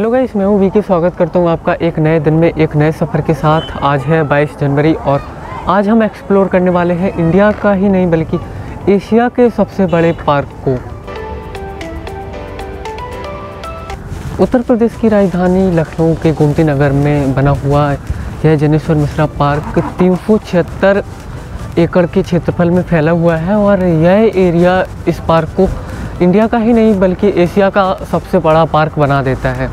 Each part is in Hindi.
हेलो गाइस मैं हूँ वीकी स्वागत करता हूँ आपका एक नए दिन में, एक नए सफ़र के साथ। आज है 22 जनवरी और आज हम एक्सप्लोर करने वाले हैं इंडिया का ही नहीं, बल्कि एशिया के सबसे बड़े पार्क को। उत्तर प्रदेश की राजधानी लखनऊ के गोमती नगर में बना हुआ यह जनेश्वर मिश्रा पार्क तीन सौ छिहत्तर एकड़ के क्षेत्रफल में फैला हुआ है और यह एरिया इस पार्क को इंडिया का ही नहीं, बल्कि एशिया का सबसे बड़ा पार्क बना देता है।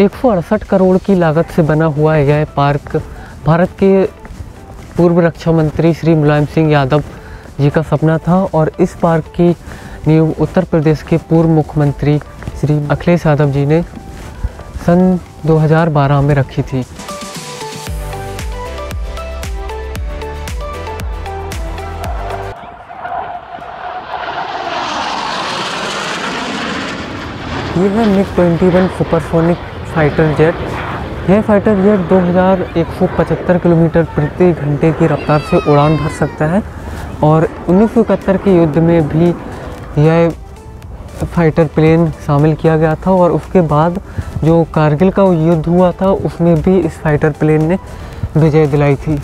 एक करोड़ की लागत से बना हुआ है यह पार्क भारत के पूर्व रक्षा मंत्री श्री मुलायम सिंह यादव जी का सपना था और इस पार्क की नींव उत्तर प्रदेश के पूर्व मुख्यमंत्री श्री अखिलेश यादव जी ने सन 2012 में रखी थी। ये है मिग 21 सुपरसोनिक फाइटर जेट। यह फाइटर जेट 2175 किलोमीटर प्रति घंटे की रफ्तार से उड़ान भर सकता है और उन्नीस सौ इकहत्तर के युद्ध में भी यह फाइटर प्लेन शामिल किया गया था और उसके बाद जो कारगिल का युद्ध हुआ था, उसमें भी इस फाइटर प्लेन ने विजय दिलाई थी।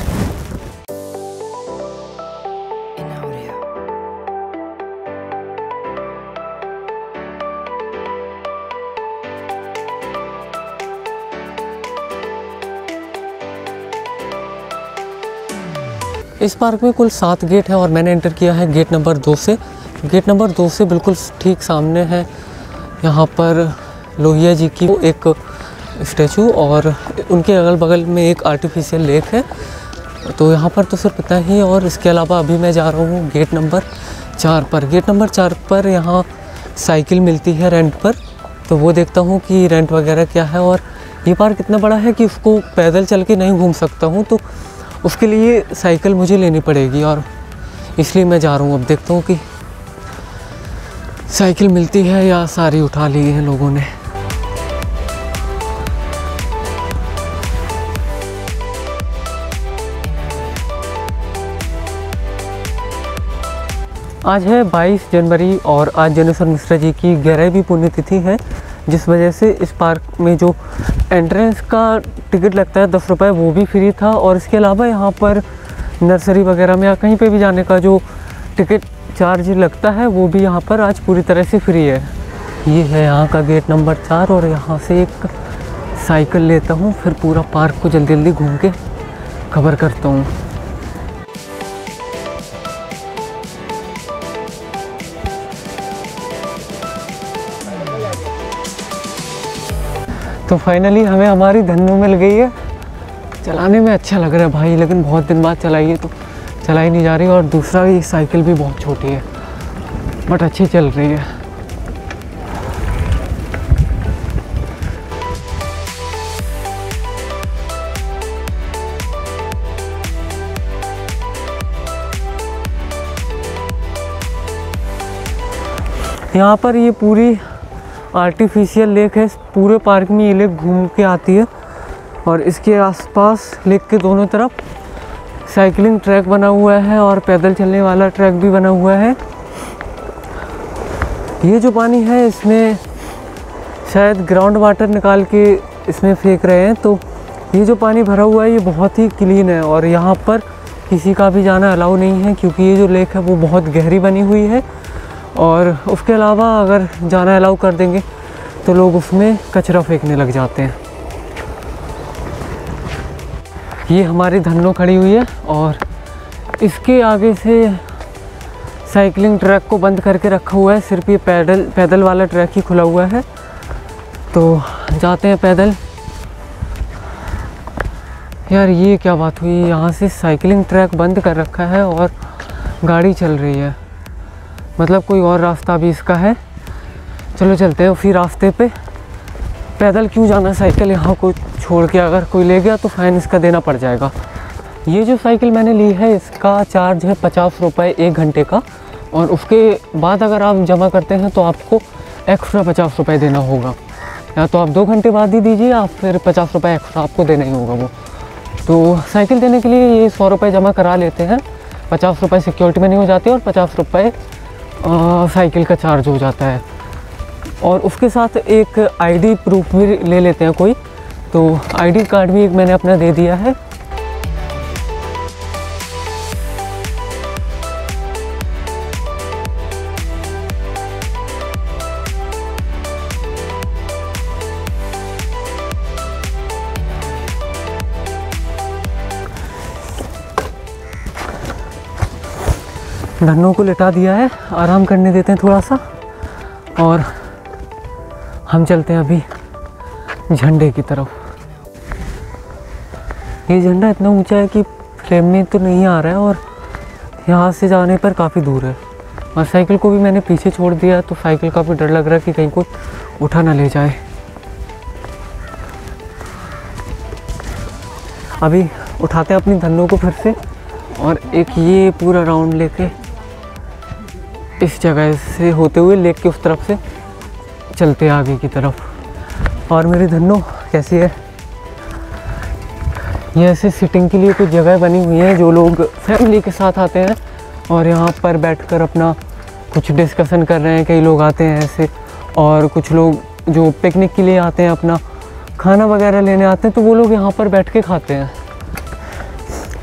इस पार्क में कुल सात गेट हैं और मैंने एंटर किया है गेट नंबर दो से। गेट नंबर दो से बिल्कुल ठीक सामने है। यहाँ पर लोहिया जी की एक स्टैचू और उनके अगल बगल में एक आर्टिफिशियल लेक है। तो यहाँ पर तो सिर्फ़ इतना ही और इसके अलावा अभी मैं जा रहा हूँ गेट नंबर चार पर। गेट नंबर चार पर यहाँ साइकिल मिलती है रेंट पर। तो वो देखता हूँ कि रेंट वगैरह क्या है और ये पार्क इतना बड़ा है कि उसको पैदल चल के नहीं घूम सकता हूँ। तो उसके लिए साइकिल मुझे लेनी पड़ेगी और इसलिए मैं जा रहा हूँ। अब देखता हूँ कि साइकिल मिलती है या सारी उठा ली है लोगों ने। आज है 22 जनवरी और आज जनेश्वर मिश्रा जी की ग्यारहवीं पुण्यतिथि है। जिस वजह से इस पार्क में जो एंट्रेंस का टिकट लगता है, दस रुपये वो भी फ्री था। और इसके अलावा यहाँ पर नर्सरी वगैरह में या कहीं पे भी जाने का जो टिकट चार्ज लगता है, वो भी यहाँ पर आज पूरी तरह से फ्री है। ये है यहाँ का गेट नंबर चार और यहाँ से एक साइकिल लेता हूँ। फिर पूरा पार्क को जल्दी जल्दी घूम के कवर करता हूँ। तो फाइनली हमें हमारी धन्नो मिल गई है। चलाने में अच्छा लग रहा है भाई, लेकिन बहुत दिन बाद चलाइए तो चलाई नहीं जा रही और दूसरा ये साइकिल भी बहुत छोटी है बट अच्छी चल रही है। यहाँ पर ये पूरी आर्टिफिशियल लेक है, पूरे पार्क में ये लेक घूम के आती है और इसके आसपास लेक के दोनों तरफ़ साइकिलिंग ट्रैक बना हुआ है और पैदल चलने वाला ट्रैक भी बना हुआ है। ये जो पानी है, इसमें शायद ग्राउंड वाटर निकाल के इसमें फेंक रहे हैं तो ये जो पानी भरा हुआ है, ये बहुत ही क्लीन है और यहाँ पर किसी का भी जाना अलाउ नहीं है, क्योंकि ये जो लेक है, वो बहुत गहरी बनी हुई है और उसके अलावा अगर जाना अलाउ कर देंगे तो लोग उसमें कचरा फेंकने लग जाते हैं। ये हमारी धन्नो खड़ी हुई है और इसके आगे से साइकिलिंग ट्रैक को बंद करके रखा हुआ है। सिर्फ़ ये पैदल पैदल वाला ट्रैक ही खुला हुआ है। तो जाते हैं पैदल। यार, ये क्या बात हुई? यहाँ से साइकिलिंग ट्रैक बंद कर रखा है और गाड़ी चल रही है। मतलब कोई और रास्ता भी इसका है। चलो चलते हैं उसी रास्ते पे। पैदल क्यों जाना साइकिल यहाँ को छोड़ के? अगर कोई ले गया तो फाइन इसका देना पड़ जाएगा। ये जो साइकिल मैंने ली है, इसका चार्ज है पचास रुपये एक घंटे का। और उसके बाद अगर आप जमा करते हैं तो आपको एक्स्ट्रा पचास रुपये देना होगा। या तो आप दो घंटे बाद ही दीजिए या फिर पचास रुपये एक्स्ट्रा आपको देना ही होगा वो। तो साइकिल देने के लिए ये सौ रुपये जमा करा लेते हैं। पचास रुपये सिक्योरिटी में नहीं हो जाती और पचास रुपये साइकिल का चार्ज हो जाता है। और उसके साथ एक आईडी प्रूफ भी ले लेते हैं कोई। तो आईडी कार्ड भी एक मैंने अपना दे दिया है। धनों को लेटा दिया है, आराम करने देते हैं थोड़ा सा और हम चलते हैं अभी झंडे की तरफ़। ये झंडा इतना ऊँचा है कि फ्रेम में तो नहीं आ रहा है और यहाँ से जाने पर काफ़ी दूर है। और साइकिल को भी मैंने पीछे छोड़ दिया तो साइकिल का भी डर लग रहा है कि कहीं कोई उठा ना ले जाए। अभी उठाते हैं अपनी धनों को फिर से और एक ये पूरा राउंड लेके इस जगह से होते हुए लेक के उस तरफ़ से चलते आगे की तरफ़। और मेरी धन्नो, कैसी है? ये ऐसे सिटिंग के लिए कुछ जगह बनी हुई है जो लोग फैमिली के साथ आते हैं और यहाँ पर बैठकर अपना कुछ डिस्कशन कर रहे हैं। कई लोग आते हैं ऐसे और कुछ लोग जो पिकनिक के लिए आते हैं, अपना खाना वगैरह लेने आते हैं तो वो लोग यहाँ पर बैठ के खाते हैं।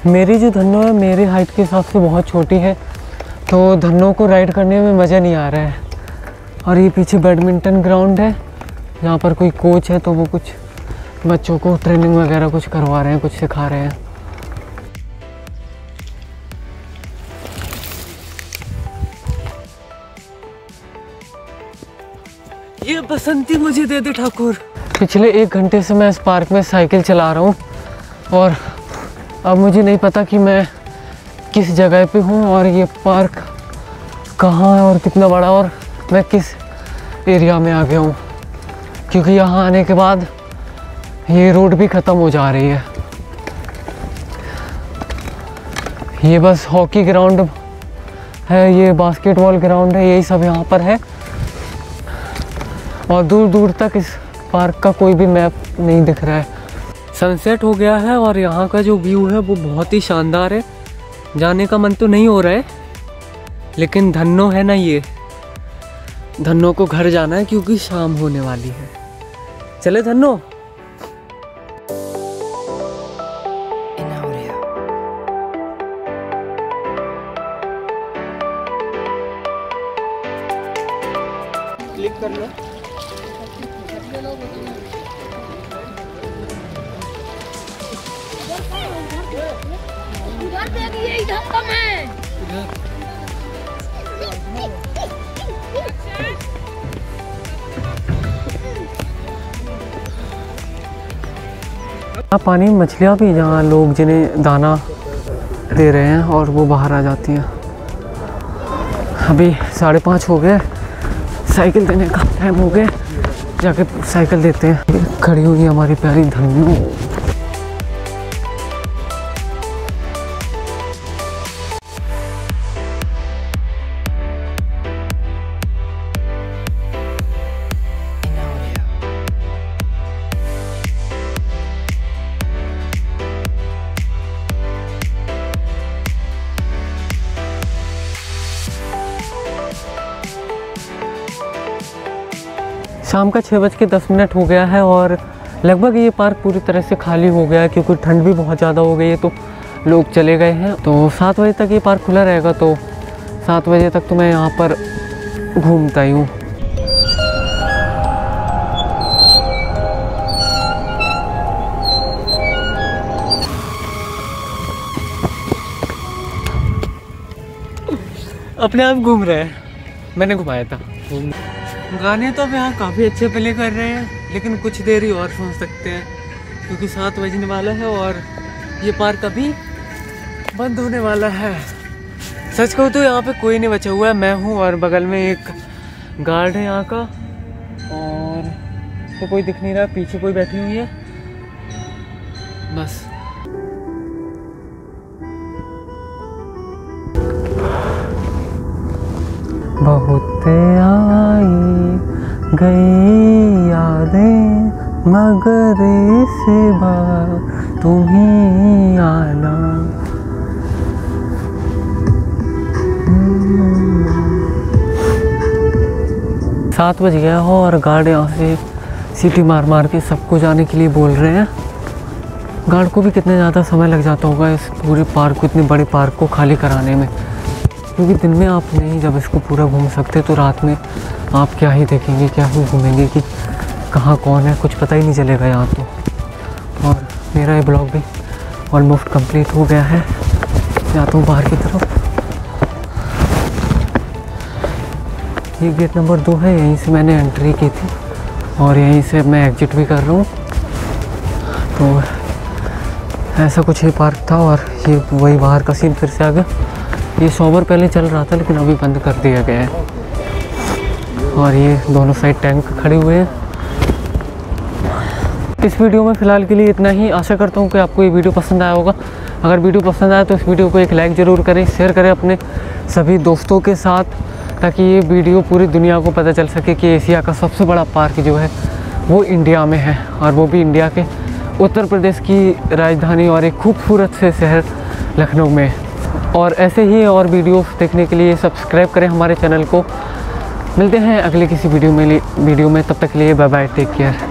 मेरी जो धन्नो है, मेरी हाइट के हिसाब से बहुत छोटी है। तो धनों को राइड करने में मज़ा नहीं आ रहा है। और ये पीछे बैडमिंटन ग्राउंड है। यहाँ पर कोई कोच है तो वो कुछ बच्चों को ट्रेनिंग वगैरह कुछ करवा रहे हैं कुछ सिखा रहे हैं। ये बसंती मुझे दे दे ठाकुर। पिछले एक घंटे से मैं इस पार्क में साइकिल चला रहा हूँ और अब मुझे नहीं पता कि मैं किस जगह पे हूँ और ये पार्क कहाँ है और कितना बड़ा और मैं किस एरिया में आ गया हूँ? क्योंकि यहाँ आने के बाद ये रोड भी ख़त्म हो जा रही है। ये बस हॉकी ग्राउंड है, ये बास्केटबॉल ग्राउंड है, यही सब यहाँ पर है। और दूर दूर तक इस पार्क का कोई भी मैप नहीं दिख रहा है। सनसेट हो गया है और यहाँ का जो व्यू है वो बहुत ही शानदार है। जाने का मन तो नहीं हो रहा है। लेकिन धन्नो है ना ये। धन्नो को घर जाना है क्योंकि शाम होने वाली है। चले धन्नो। क्लिक कर लो। है पानी में मछलियाँ भी जहाँ लोग जिन्हें दाना दे रहे हैं और वो बाहर आ जाती हैं। अभी साढ़े पाँच हो गए। साइकिल देने का टाइम हो गया। जाके साइकिल देते हैं। खड़ी हुई हमारी प्यारी धन्नू शाम का छः बज के दस मिनट हो गया है और लगभग ये पार्क पूरी तरह से खाली हो गया है क्योंकि ठंड भी बहुत ज़्यादा हो गई है तो लोग चले गए हैं। तो सात बजे तक ये पार्क खुला रहेगा तो सात बजे तक तो मैं यहाँ पर घूमता ही हूँ। अपने आप घूम रहे हैं। मैंने घुमाया था। गाने तो अब यहाँ काफ़ी अच्छे प्ले कर रहे हैं, लेकिन कुछ देर ही और सुन सकते हैं, क्योंकि सात बजने वाला है और ये पार्क अभी बंद होने वाला है। सच कहूँ तो यहाँ पे कोई नहीं बचा हुआ है, मैं हूँ और बगल में एक गार्ड है यहाँ का, और तो कोई दिख नहीं रहा, पीछे कोई बैठी हुई है। बस। बहुत गई यादें मगर इस बार तुम ही आना। सात बज गया हो और गार्ड यहाँ से सीटी मार मार के सबको जाने के लिए बोल रहे हैं। गार्ड को भी कितने ज़्यादा समय लग जाता होगा इस पूरे पार्क को, इतने बड़े पार्क को खाली कराने में। क्योंकि दिन में आप नहीं, जब इसको पूरा घूम सकते तो रात में आप क्या ही देखेंगे, क्या ही घूमेंगे कि कहाँ कौन है, कुछ पता ही नहीं चलेगा यहाँ तो। और मेरा ये ब्लॉग भी ऑलमोस्ट कंप्लीट हो गया है। जाता हूँ बाहर की तरफ़। ये गेट नंबर दो है, यहीं से मैंने एंट्री की थी और यहीं से मैं एग्जिट भी कर रहा हूँ। तो ऐसा कुछ ये पार्क था और ये वही बाहर का सीन फिर से आ गया। ये सोबर पहले चल रहा था, लेकिन अभी बंद कर दिया गया है। और ये दोनों साइड टैंक खड़े हुए हैं। इस वीडियो में फ़िलहाल के लिए इतना ही। आशा करता हूँ कि आपको ये वीडियो पसंद आया होगा। अगर वीडियो पसंद आया तो इस वीडियो को एक लाइक ज़रूर करें, शेयर करें अपने सभी दोस्तों के साथ, ताकि ये वीडियो पूरी दुनिया को पता चल सके कि एशिया का सबसे बड़ा पार्क जो है, वो इंडिया में है। और वो भी इंडिया के उत्तर प्रदेश की राजधानी और एक खूबसूरत से शहर लखनऊ में। और ऐसे ही और वीडियोस देखने के लिए सब्सक्राइब करें हमारे चैनल को। मिलते हैं अगले किसी वीडियो में वीडियो में, तब तक के लिए बाय बाय टेक केयर